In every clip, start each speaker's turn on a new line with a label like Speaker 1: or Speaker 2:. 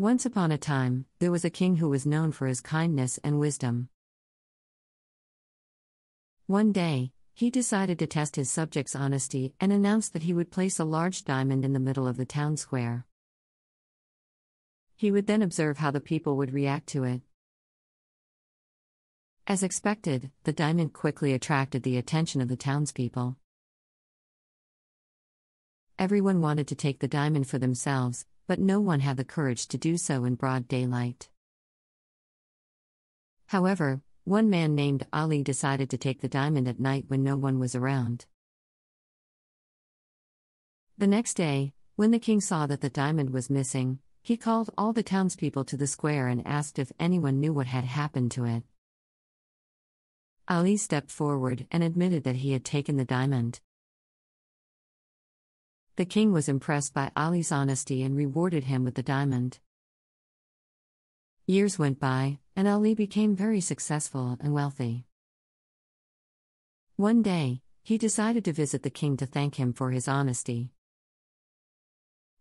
Speaker 1: Once upon a time, there was a king who was known for his kindness and wisdom. One day, he decided to test his subjects' honesty and announced that he would place a large diamond in the middle of the town square. He would then observe how the people would react to it. As expected, the diamond quickly attracted the attention of the townspeople. Everyone wanted to take the diamond for themselves, but no one had the courage to do so in broad daylight. However, one man named Ali decided to take the diamond at night when no one was around. The next day, when the king saw that the diamond was missing, he called all the townspeople to the square and asked if anyone knew what had happened to it. Ali stepped forward and admitted that he had taken the diamond. The king was impressed by Ali's honesty and rewarded him with the diamond. Years went by, and Ali became very successful and wealthy. One day, he decided to visit the king to thank him for his honesty.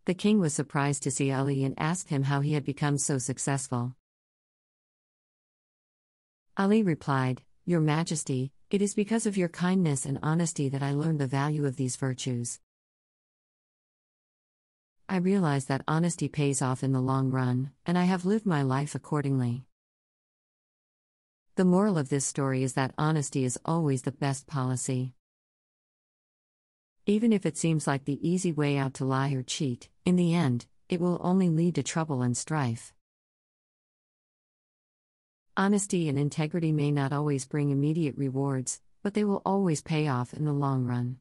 Speaker 1: The king was surprised to see Ali and asked him how he had become so successful. Ali replied, Your Majesty, it is because of your kindness and honesty that I learned the value of these virtues. I realize that honesty pays off in the long run, and I have lived my life accordingly. The moral of this story is that honesty is always the best policy. Even if it seems like the easy way out to lie or cheat, in the end, it will only lead to trouble and strife. Honesty and integrity may not always bring immediate rewards, but they will always pay off in the long run.